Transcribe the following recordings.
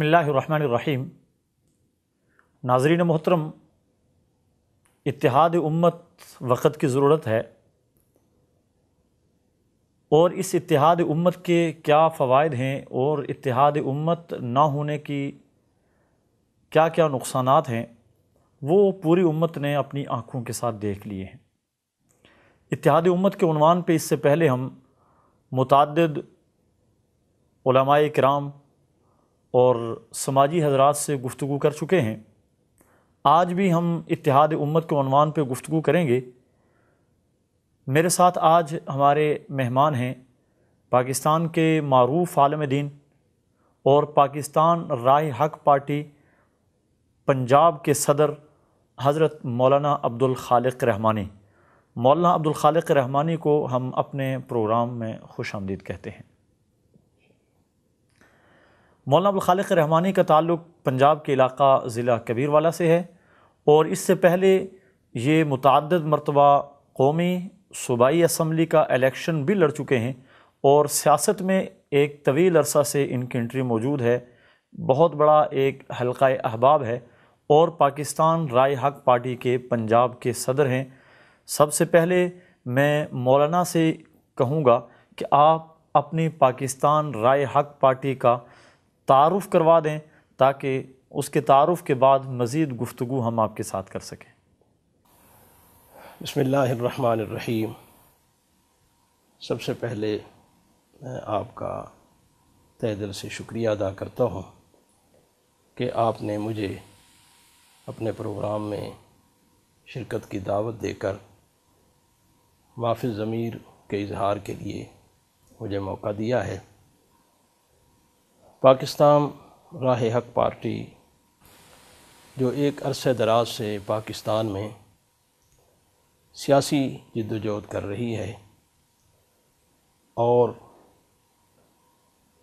بسم اللہ الرحمن الرحیم۔ ناظرین محترم، اتحاد امت وقت کی ضرورت ہے اور اس اتحاد امت کے کیا فوائد ہیں اور اتحاد امت نہ ہونے کی کیا کیا نقصانات ہیں، وہ پوری امت نے اپنی آنکھوں کے ساتھ دیکھ لیے ہیں۔ اتحاد امت کے عنوان پہ اس سے پہلے ہم متعدد علماء کرام اور سماجی حضرات سے گفتگو کر چکے ہیں۔ آج بھی ہم اتحاد امت کے عنوان پہ گفتگو کریں گے۔ میرے ساتھ آج ہمارے مہمان ہیں پاکستان کے معروف عالم دین اور پاکستان رائے حق پارٹی پنجاب کے صدر حضرت مولانا عبد الخالق رحمانی۔ مولانا عبد الخالق رحمانی کو ہم اپنے پروگرام میں خوش آمدید کہتے ہیں۔ مولانا عبدالخالق رحمانی کا تعلق پنجاب کے علاقہ ضلع کبیر والا سے ہے اور اس سے پہلے یہ متعدد مرتبہ قومی صوبائی اسمبلی کا الیکشن بھی لڑ چکے ہیں اور سیاست میں ایک طویل عرصہ سے ان کی انٹری موجود ہے، بہت بڑا ایک حلقہ احباب ہے اور پاکستان رائے حق پارٹی کے پنجاب کے صدر ہیں۔ سب سے پہلے میں مولانا سے کہوں گا کہ آپ اپنی پاکستان رائے حق پارٹی کا تعارف کروا دیں تاکہ اس کے تعارف کے بعد مزید گفتگو ہم آپ کے ساتھ کر سکیں۔ بسم اللہ الرحمن الرحیم۔ سب سے پہلے میں آپ کا تہ دل سے شکریہ ادا کرتا ہوں کہ آپ نے مجھے اپنے پروگرام میں شرکت کی دعوت دے کر معافظ ضمیر کے اظہار کے لیے مجھے موقع دیا ہے۔ پاکستان راہ حق پارٹی جو ایک عرصہ دراز سے پاکستان میں سیاسی جد وجہد کر رہی ہے اور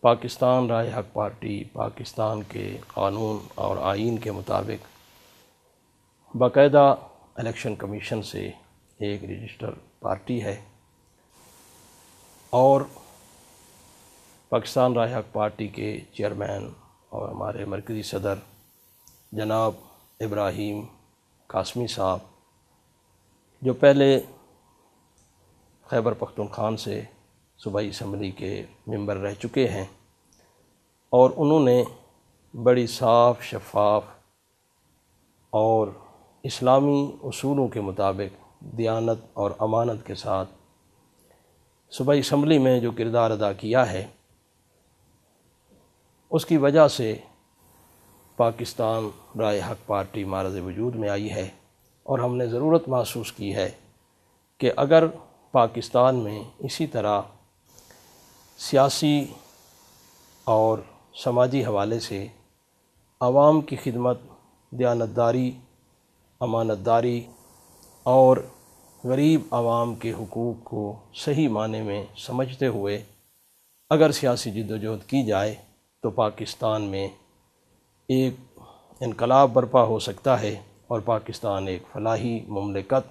پاکستان رائے حق پارٹی پاکستان کے قانون اور آئین کے مطابق باقاعدہ الیکشن کمیشن سے ایک رجسٹر پارٹی ہے اور پاکستان رائے حق پارٹی کے چیئرمین اور ہمارے مرکزی صدر جناب ابراہیم قاسمی صاحب، جو پہلے خیبر پختونخوان سے صوبائی اسمبلی کے ممبر رہ چکے ہیں اور انہوں نے بڑی صاف شفاف اور اسلامی اصولوں کے مطابق دیانت اور امانت کے ساتھ صوبائی اسمبلی میں جو کردار ادا کیا ہے اس کی وجہ سے پاکستان رائے حق پارٹی معرض وجود میں آئی ہے اور ہم نے ضرورت محسوس کی ہے کہ اگر پاکستان میں اسی طرح سیاسی اور سماجی حوالے سے عوام کی خدمت، دیانتداری امانت داری اور غریب عوام کے حقوق کو صحیح معنی میں سمجھتے ہوئے اگر سیاسی جد و جہد کی جائے تو پاکستان میں ایک انقلاب برپا ہو سکتا ہے اور پاکستان ایک فلاحی مملکت،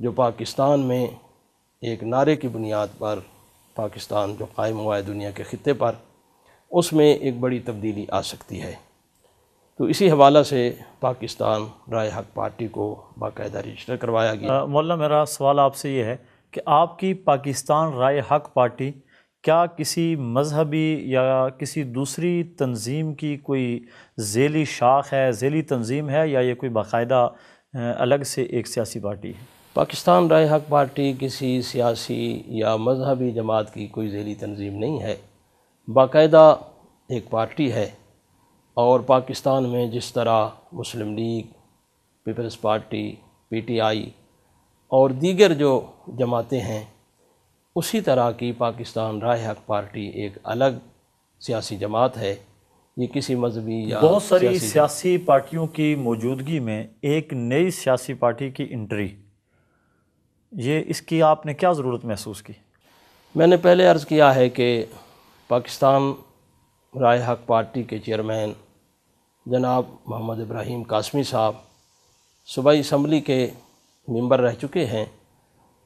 جو پاکستان میں ایک نعرے کی بنیاد پر پاکستان جو قائم ہوا ہے دنیا کے خطے پر، اس میں ایک بڑی تبدیلی آ سکتی ہے۔ تو اسی حوالہ سے پاکستان رائے حق پارٹی کو باقاعدہ رجسٹر کروایا گیا۔ مولانا، میرا سوال آپ سے یہ ہے کہ آپ کی پاکستان رائے حق پارٹی کیا کسی مذہبی یا کسی دوسری تنظیم کی کوئی ذیلی شاخ ہے، ذیلی تنظیم ہے یا یہ کوئی باقاعدہ الگ سے ایک سیاسی پارٹی ہے؟ پاکستان رائے حق پارٹی کسی سیاسی یا مذہبی جماعت کی کوئی ذیلی تنظیم نہیں ہے۔ باقاعدہ ایک پارٹی ہے اور پاکستان میں جس طرح Muslim League, Peoples Party, P T I اور دیگر جو جماعتیں ہیں اسی طرح کی پاکستان رائے حق پارٹی ایک الگ سیاسی جماعت ہے۔ یہ کسی مذہبی یا بہت ساری سیاسی پارٹیوں کی موجودگی میں ایک نئی سیاسی پارٹی کی انٹری۔ یہ اس کی آپ نے کیا ضرورت محسوس کی؟ میں نے پہلے عرض کیا ہے کہ پاکستان رائے حق پارٹی کے چیئرمین جناب محمد ابراہیم قاسمی صاحب صوبائی اسمبلی کے ممبر رہ چکے ہیں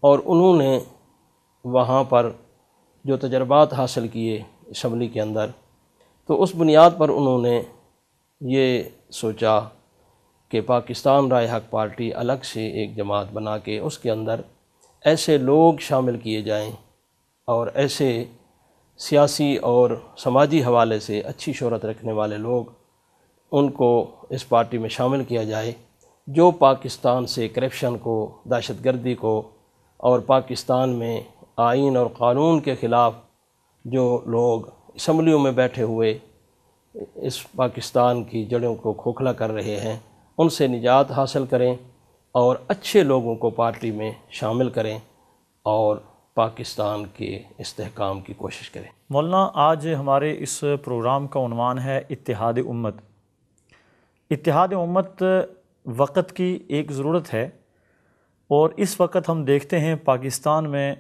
اور انہوں نے وہاں پر جو تجربات حاصل کیے اسمبلی کے اندر، تو اس بنیاد پر انہوں نے یہ سوچا کہ پاکستان رائے حق پارٹی الگ سے ایک جماعت بنا کے اس کے اندر ایسے لوگ شامل کیے جائیں اور ایسے سیاسی اور سماجی حوالے سے اچھی شہرت رکھنے والے لوگ ان کو اس پارٹی میں شامل کیا جائے، جو پاکستان سے کرپشن کو، دہشت گردی کو اور پاکستان میں آئین اور قانون کے خلاف جو لوگ اسمبلیوں میں بیٹھے ہوئے اس پاکستان کی جڑوں کو کھوکھلا کر رہے ہیں، ان سے نجات حاصل کریں اور اچھے لوگوں کو پارٹی میں شامل کریں اور پاکستان کے استحکام کی کوشش کریں۔ مولانا، آج ہمارے اس پروگرام کا عنوان ہے اتحاد امت۔ اتحاد امت وقت کی ایک ضرورت ہے اور اس وقت ہم دیکھتے ہیں پاکستان میں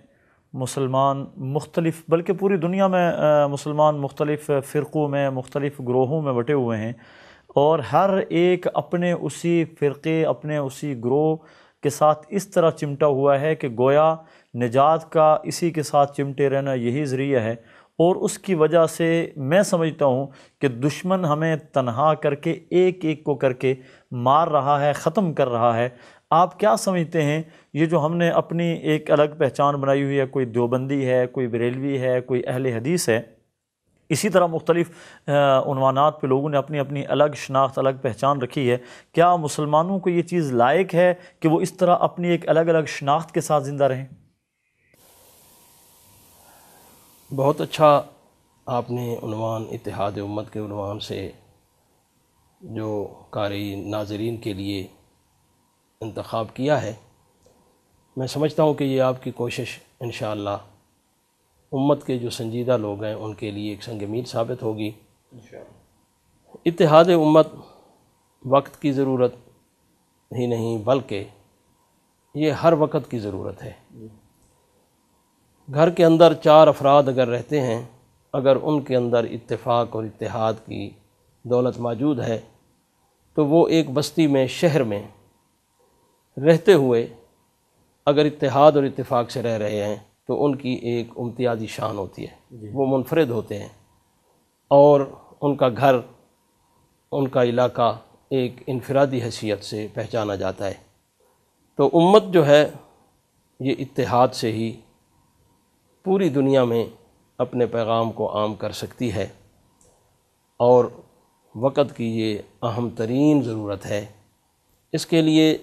مسلمان مختلف، بلکہ پوری دنیا میں مسلمان مختلف فرقوں میں، مختلف گروہوں میں بٹے ہوئے ہیں۔ اور ہر ایک اپنے اسی فرقے، اپنے اسی گروہ کے ساتھ اس طرح چمٹا ہوا ہے کہ گویا نجات کا اسی کے ساتھ چمٹے رہنا یہی ذریعہ ہے۔ اور اس کی وجہ سے میں سمجھتا ہوں کہ دشمن ہمیں تنہا کر کے، ایک ایک کو کر کے مار رہا ہے، ختم کر رہا ہے۔ آپ کیا سمجھتے ہیں؟ یہ جو ہم نے اپنی ایک الگ پہچان بنائی ہوئی ہے، کوئی دیوبندی ہے، کوئی بریلوی ہے، کوئی اہل حدیث ہے، اسی طرح مختلف عنوانات پہ لوگوں نے اپنی اپنی الگ شناخت، الگ پہچان رکھی ہے۔ کیا مسلمانوں کو یہ چیز لائق ہے کہ وہ اس طرح اپنی ایک الگ الگ شناخت کے ساتھ زندہ رہیں؟ بہت اچھا آپ نے عنوان، اتحاد امت کے عنوان سے جو قاری ناظرین کے لیے انتخاب کیا ہے۔ میں سمجھتا ہوں کہ یہ آپ کی کوشش انشاءاللہ امت کے جو سنجیدہ لوگ ہیں ان کے لیے ایک سنگ میر ثابت ہوگی۔ اتحاد امت وقت کی ضرورت ہی نہیں بلکہ یہ ہر وقت کی ضرورت ہے۔ گھر کے اندر چار افراد اگر رہتے ہیں اگر ان کے اندر اتفاق اور اتحاد کی دولت موجود ہے تو وہ ایک بستی میں شہر میں رہتے ہوئے اگر اتحاد اور اتفاق سے رہ رہے ہیں تو ان کی ایک امتیازی شان ہوتی ہے۔ جی۔ وہ منفرد ہوتے ہیں۔ اور ان کا گھر ان کا علاقہ ایک انفرادی حیثیت سے پہچانا جاتا ہے۔ تو امت جو ہے یہ اتحاد سے ہی پوری دنیا میں اپنے پیغام کو عام کر سکتی ہے۔ اور وقت کی یہ اہم ترین ضرورت ہے۔ اس کے لیے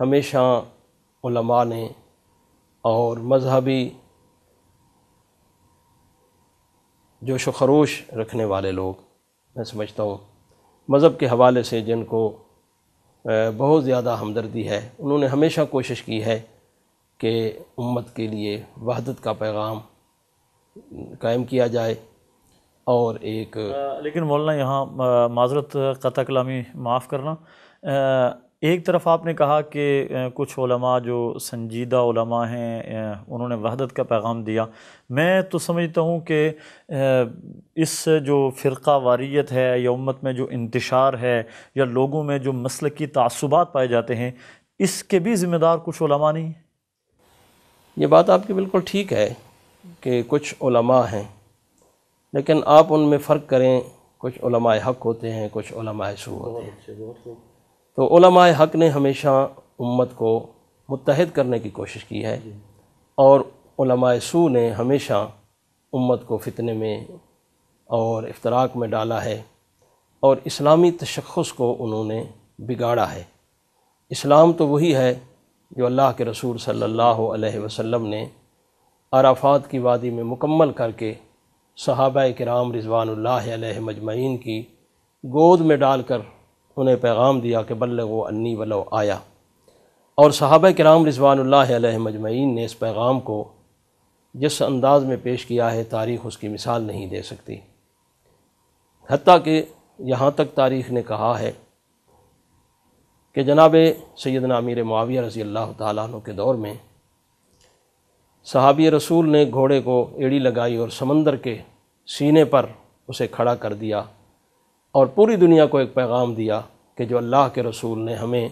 ہمیشہ علماء نے اور مذہبی جوش و خروش رکھنے والے لوگ، میں سمجھتا ہوں، مذہب کے حوالے سے جن کو بہت زیادہ ہمدردی ہے، انہوں نے ہمیشہ کوشش کی ہے کہ امت کے لیے وحدت کا پیغام قائم کیا جائے اور ایک لیکن مولانا یہاں معذرت، قطع کلامی معاف کرنا ایک طرف آپ نے کہا کہ کچھ علماء جو سنجیدہ علماء ہیں انہوں نے وحدت کا پیغام دیا۔ میں تو سمجھتا ہوں کہ اس جو فرقہ واریت ہے یا امت میں جو انتشار ہے یا لوگوں میں جو مسلکی تعصبات پائے جاتے ہیں، اس کے بھی ذمہ دار کچھ علماء نہیں یہ بات آپ کی بالکل ٹھیک ہے کہ کچھ علماء ہیں، لیکن آپ ان میں فرق کریں، کچھ علماء حق ہوتے ہیں، کچھ علماء سو ہوتے ہیں۔ تو علماء حق نے ہمیشہ امت کو متحد کرنے کی کوشش کی ہے اور علماء سو نے ہمیشہ امت کو فتنے میں اور افتراق میں ڈالا ہے اور اسلامی تشخص کو انہوں نے بگاڑا ہے۔ اسلام تو وہی ہے جو اللہ کے رسول صلی اللہ علیہ وسلم نے عرفات کی وادی میں مکمل کر کے صحابہ کرام رضوان اللہ علیہ مجمعین کی گود میں ڈال کر انہیں پیغام دیا کہ بلغ انی ولو آیا۔ اور صحابہ کرام رضوان اللہ علیہ مجمعین نے اس پیغام کو جس انداز میں پیش کیا ہے، تاریخ اس کی مثال نہیں دے سکتی۔ حتیٰ کہ یہاں تک تاریخ نے کہا ہے کہ جناب سیدنا امیر معاویہ رضی اللہ تعالیٰ عنہ کے دور میں صحابی رسول نے گھوڑے کو ایڑی لگائی اور سمندر کے سینے پر اسے کھڑا کر دیا۔ اور پوری دنیا کو ایک پیغام دیا کہ جو اللہ کے رسول نے ہمیں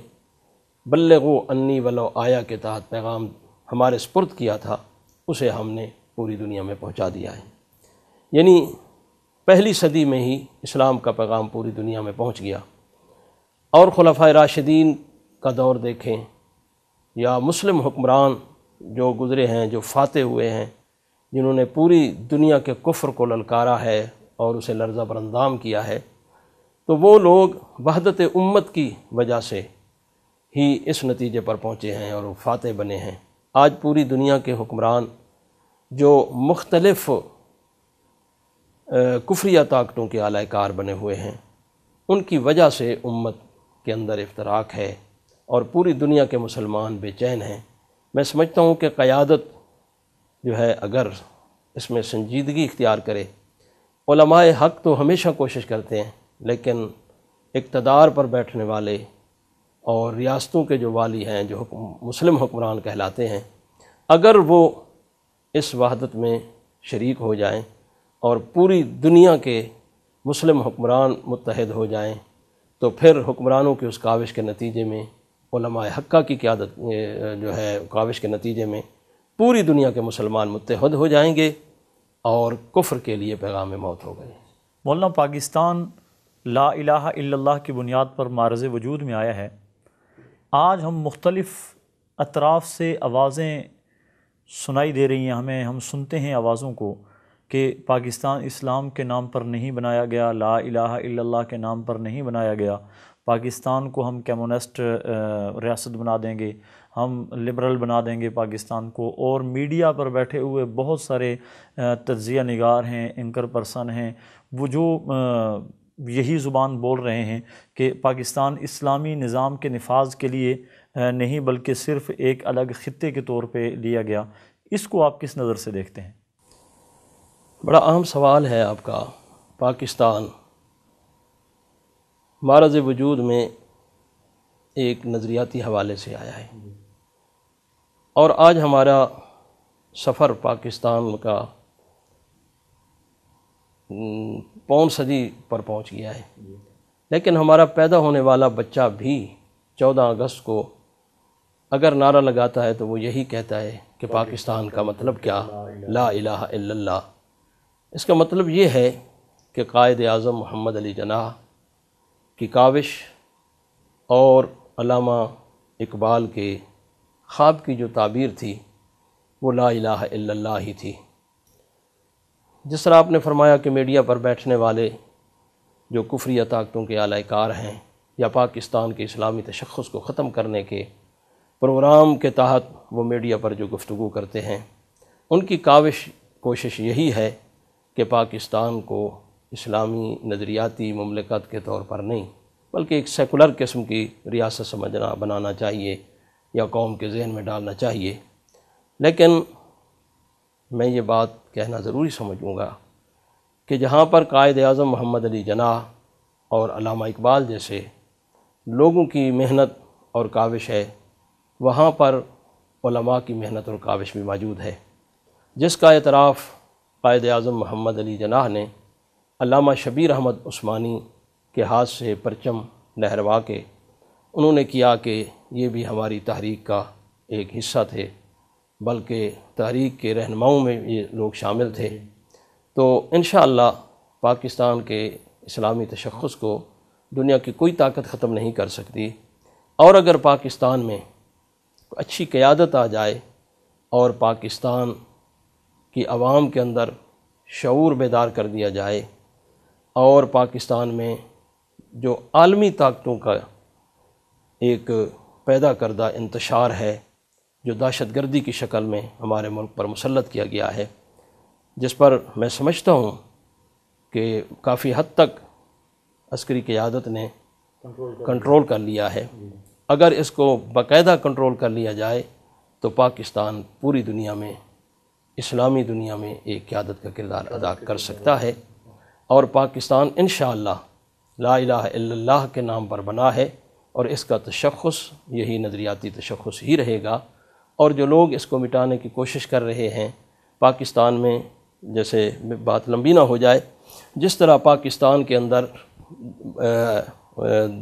بلغو انی ولو آیا کے تحت پیغام ہمارے سپرد کیا تھا، اسے ہم نے پوری دنیا میں پہنچا دیا ہے۔ یعنی پہلی صدی میں ہی اسلام کا پیغام پوری دنیا میں پہنچ گیا۔ اور خلفۂ راشدین کا دور دیکھیں یا مسلم حکمران جو گزرے ہیں، جو فاتح ہوئے ہیں، جنہوں نے پوری دنیا کے کفر کو للکارا ہے اور اسے لرزہ برندام کیا ہے تو وہ لوگ وحدت امت کی وجہ سے ہی اس نتیجے پر پہنچے ہیں اور فاتح بنے ہیں۔ آج پوری دنیا کے حکمران جو مختلف کفریہ طاقتوں کے اعلی کار بنے ہوئے ہیں، ان کی وجہ سے امت کے اندر افطراک ہے اور پوری دنیا کے مسلمان بے چین ہیں۔ میں سمجھتا ہوں کہ قیادت جو ہے، اگر اس میں سنجیدگی اختیار کرے، علماء حق تو ہمیشہ کوشش کرتے ہیں۔ لیکن اقتدار پر بیٹھنے والے اور ریاستوں کے جو والی ہیں، جو مسلم حکمران کہلاتے ہیں، اگر وہ اس وحدت میں شریک ہو جائیں اور پوری دنیا کے مسلم حکمران متحد ہو جائیں، تو پھر حکمرانوں کی اس کاوش کے نتیجے میں، علماء حقہ کی قیادت جو ہے، کاوش کے نتیجے میں پوری دنیا کے مسلمان متحد ہو جائیں گے اور کفر کے لیے پیغام موت ہو گئے۔ مولانا، پاکستان لا الہ الا اللہ کی بنیاد پر معرض وجود میں آیا ہے۔ آج ہم مختلف اطراف سے آوازیں سنائی دے رہی ہیں۔ ہمیں، ہم سنتے ہیں آوازوں کو کہ پاکستان اسلام کے نام پر نہیں بنایا گیا، لا الہ الا اللہ کے نام پر نہیں بنایا گیا۔ پاکستان کو ہم کیمونسٹ ریاست بنا دیں گے۔ ہم لبرل بنا دیں گے پاکستان کو۔ اور میڈیا پر بیٹھے ہوئے بہت سارے تجزیہ نگار ہیں انکر پرسن ہیں۔ وہ جو یہی زبان بول رہے ہیں کہ پاکستان اسلامی نظام کے نفاذ کے لیے نہیں بلکہ صرف ایک الگ خطے کے طور پہ لیا گیا۔ اس کو آپ کس نظر سے دیکھتے ہیں؟ بڑا اہم سوال ہے آپ کا، پاکستان۔ معرض وجود میں ایک نظریاتی حوالے سے آیا ہے۔ اور آج ہمارا سفر پاکستان کا پون صدی پر پہنچ گیا ہے۔ لیکن ہمارا پیدا ہونے والا بچہ بھی چودہ اگست کو اگر نعرہ لگاتا ہے تو وہ یہی کہتا ہے کہ پاکستان کا مطلب کیا؟ لا الہ الا اللہ۔ اس کا مطلب یہ ہے کہ قائد اعظم محمد علی جناح کی کاوش اور علامہ اقبال کے خواب کی جو تعبیر تھی وہ لا الہ الا اللہ ہی تھی۔ جس طرح آپ نے فرمایا کہ میڈیا پر بیٹھنے والے جو کفری طاقتوں کے اعلی کار ہیں یا پاکستان کے اسلامی تشخص کو ختم کرنے کے پروگرام کے تحت وہ میڈیا پر جو گفتگو کرتے ہیں، ان کی کاوش کوشش یہی ہے کہ پاکستان کو اسلامی نظریاتی مملکت کے طور پر نہیں، بلکہ ایک سیکولر قسم کی ریاست سمجھنا، بنانا چاہیے یا قوم کے ذہن میں ڈالنا چاہیے۔ لیکن میں یہ بات کہنا ضروری سمجھوں گا کہ جہاں پر قائد اعظم محمد علی جناح اور علامہ اقبال جیسے لوگوں کی محنت اور کاوش ہے، وہاں پر علماء کی محنت اور کاوش بھی موجود ہے۔ جس کا اعتراف قائد اعظم محمد علی جناح نے علامہ شبیر احمد عثمانی کے ہاتھ سے پرچم لہروا کے انہوں نے کیا کہ یہ بھی ہماری تحریک کا ایک حصہ تھے۔ بلکہ تحریک کے رہنماؤں میں یہ لوگ شامل تھے۔ تو انشاءاللہ پاکستان کے اسلامی تشخص کو دنیا کی کوئی طاقت ختم نہیں کر سکتی۔ اور اگر پاکستان میں اچھی قیادت آ جائے اور پاکستان کی عوام کے اندر شعور بیدار کر دیا جائے اور پاکستان میں جو عالمی طاقتوں کا ایک پیدا کردہ انتشار ہے جو دہشت گردی کی شکل میں ہمارے ملک پر مسلط کیا گیا ہے، جس پر میں سمجھتا ہوں کہ کافی حد تک عسکری قیادت نے کنٹرول کر لیا ہے۔ اگر اس کو باقاعدہ کنٹرول کر لیا جائے تو پاکستان پوری دنیا میں، اسلامی دنیا میں ایک قیادت کا کردار ادا کر سکتا ہے۔ اور پاکستان انشاءاللہ لا الہ الا اللہ کے نام پر بنا ہے اور اس کا تشخص، یہی نظریاتی تشخص ہی رہے گا۔ اور جو لوگ اس کو مٹانے کی کوشش کر رہے ہیں، پاکستان میں جیسے بات لمبی نہ ہو جائے، جس طرح پاکستان کے اندر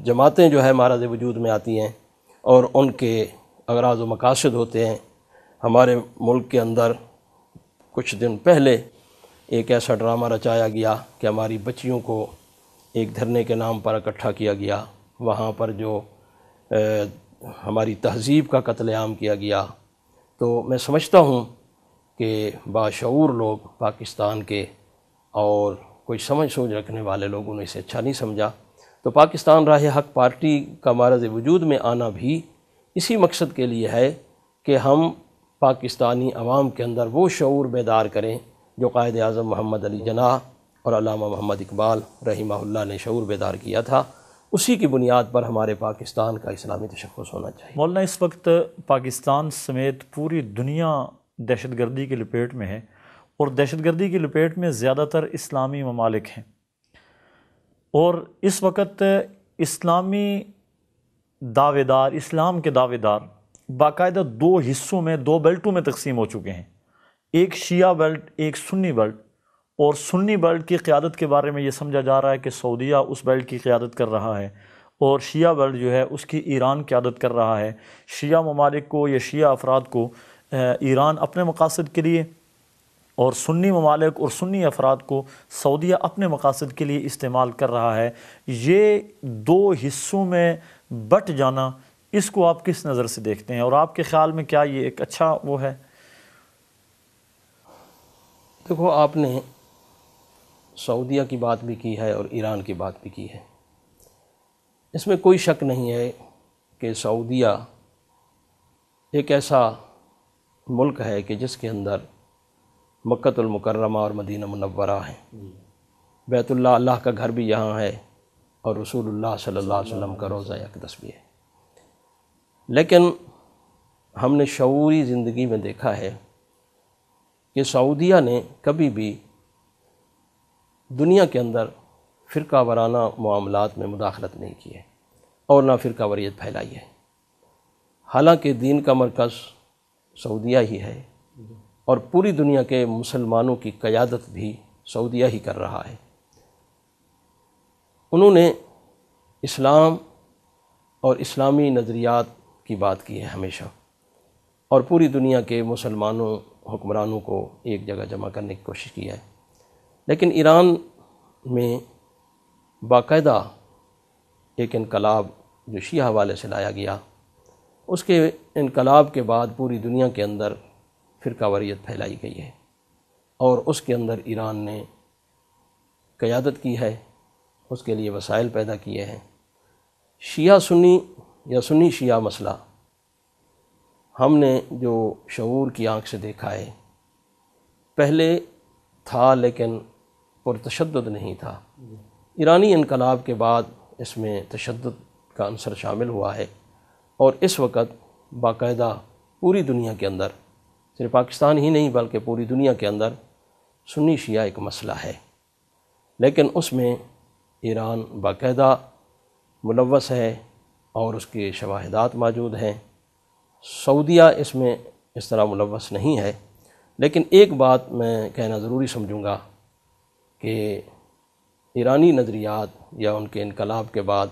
جماعتیں جو ہے مہاراج وجود میں آتی ہیں اور ان کے اغراض و مقاصد ہوتے ہیں۔ ہمارے ملک کے اندر کچھ دن پہلے ایک ایسا ڈرامہ رچایا گیا کہ ہماری بچیوں کو ایک دھرنے کے نام پر اکٹھا کیا گیا۔ وہاں پر جو ہماری تہذیب کا قتل عام کیا گیا۔ تو میں سمجھتا ہوں کہ باشعور لوگ پاکستان کے اور کوئی سمجھ سوچ رکھنے والے لوگوں نے اسے اچھا نہیں سمجھا۔ تو پاکستان راہ حق پارٹی کا مارض وجود میں آنا بھی اسی مقصد کے لیے ہے کہ ہم پاکستانی عوام کے اندر وہ شعور بیدار کریں جو قائد اعظم محمد علی جناح اور علامہ محمد اقبال رحمہ اللہ نے شعور بیدار کیا تھا۔ اسی کی بنیاد پر ہمارے پاکستان کا اسلامی تشخص ہونا چاہیے۔ مولانا، اس وقت پاکستان سمیت پوری دنیا دہشت گردی کی لپیٹ میں ہے اور دہشت گردی کی لپیٹ میں زیادہ تر اسلامی ممالک ہیں۔ اور اس وقت اسلامی دعوے دار اسلام کے دعوے دار باقاعدہ دو حصوں میں، دو بیلٹوں میں تقسیم ہو چکے ہیں۔ ایک شیعہ بیلٹ ایک سنی بیلٹ اور سنی بیلٹ کی قیادت کے بارے میں یہ سمجھا جا رہا ہے کہ سعودیہ اس بیلٹ کی قیادت کر رہا ہے اور شیعہ بیلٹ جو ہے اس کی ایران قیادت کر رہا ہے۔ شیعہ ممالک کو یا شیعہ افراد کو ایران اپنے مقاصد کے لیے اور سنی ممالک اور سنی افراد کو سعودیہ اپنے مقاصد کے لیے استعمال کر رہا ہے۔ یہ دو حصوں میں بٹ جانا، اس کو آپ کس نظر سے دیکھتے ہیں؟ اور آپ کے خیال میں کیا یہ ایک اچھا وہ ہے؟ دیکھو، آپ نے سعودیہ کی بات بھی کی ہے اور ایران کی بات بھی کی ہے۔ اس میں کوئی شک نہیں ہے کہ سعودیہ ایک ایسا ملک ہے کہ جس کے اندر مکت المکرمہ اور مدینہ منورہ ہیں۔ بیت اللہ اللہ کا گھر بھی یہاں ہے اور رسول اللہ صلی اللہ علیہ وسلم کا روزہ اقدس بھی ہے۔ لیکن ہم نے شعوری زندگی میں دیکھا ہے کہ سعودیہ نے کبھی بھی دنیا کے اندر فرقہ وارانہ معاملات میں مداخلت نہیں کی ہے اور نہ فرقہ وریت پھیلائی ہے۔ حالانکہ دین کا مرکز سعودیہ ہی ہے اور پوری دنیا کے مسلمانوں کی قیادت بھی سعودیہ ہی کر رہا ہے۔ انہوں نے اسلام اور اسلامی نظریات کی بات کی ہے ہمیشہ اور پوری دنیا کے مسلمانوں، حکمرانوں کو ایک جگہ جمع کرنے کی کوشش کی ہے۔ لیکن ایران میں باقاعدہ ایک انقلاب جو شیعہ حوالے سے لایا گیا، اس کے انقلاب کے بعد پوری دنیا کے اندر فرقہ وریت پھیلائی گئی ہے اور اس کے اندر ایران نے قیادت کی ہے، اس کے لیے وسائل پیدا کیے ہیں۔ شیعہ سنی یا سنی شیعہ مسئلہ، ہم نے جو شعور کی آنکھ سے دیکھا ہے، پہلے تھا لیکن پرتشدد نہیں تھا۔ ایرانی انقلاب کے بعد اس میں تشدد کا عنصر شامل ہوا ہے اور اس وقت باقاعدہ پوری دنیا کے اندر، صرف پاکستان ہی نہیں بلکہ پوری دنیا کے اندر سنی شیعہ ایک مسئلہ ہے۔ لیکن اس میں ایران باقاعدہ ملوث ہے اور اس کے شواہدات موجود ہیں۔ سعودیہ اس میں اس طرح ملوث نہیں ہے۔ لیکن ایک بات میں کہنا ضروری سمجھوں گا۔ کہ ایرانی نظریات یا ان کے انقلاب کے بعد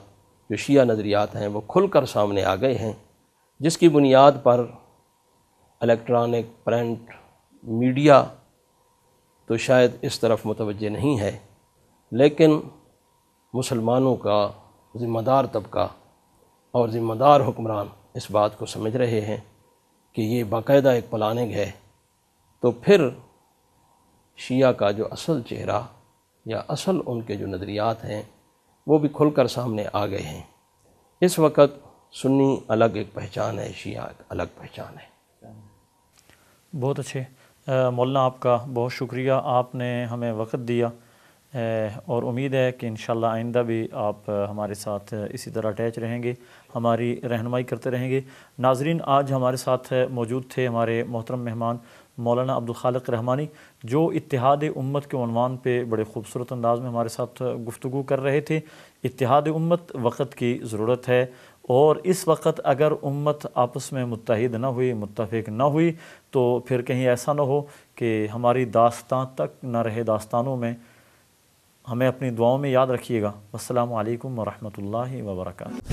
جو شیعہ نظریات ہیں وہ کھل کر سامنے آ گئے ہیں، جس کی بنیاد پر الیکٹرانک پرنٹ میڈیا تو شاید اس طرف متوجہ نہیں ہے، لیکن مسلمانوں کا ذمہ دار طبقہ اور ذمہ دار حکمران اس بات کو سمجھ رہے ہیں کہ یہ باقاعدہ ایک پلاننگ ہے۔ تو پھر شیعہ کا جو اصل چہرہ یا اصل ان کے جو نظریات ہیں، وہ بھی کھل کر سامنے آ گئے ہیں۔ اس وقت سنی الگ ایک پہچان ہے، شیعہ ایک الگ پہچان ہے۔ بہت اچھے۔ مولانا، آپ کا بہت شکریہ۔ آپ نے ہمیں وقت دیا اور امید ہے کہ انشاءاللہ آئندہ بھی آپ ہمارے ساتھ اسی طرح اٹیچ رہیں گے، ہماری رہنمائی کرتے رہیں گے۔ ناظرین، آج ہمارے ساتھ موجود تھے ہمارے محترم مہمان مولانا عبدالخالق رحمانی، جو اتحاد امت کے عنوان پہ بڑے خوبصورت انداز میں ہمارے ساتھ گفتگو کر رہے تھے، اتحاد امت وقت کی ضرورت ہے اور اس وقت اگر امت آپس میں متحد نہ ہوئی، متفق نہ ہوئی، تو پھر کہیں ایسا نہ ہو کہ ہماری داستان تک نہ رہے داستانوں میں۔ ہمیں اپنی دعاؤں میں یاد رکھیے گا۔ السلام علیکم ورحمۃ اللہ وبرکاتہ۔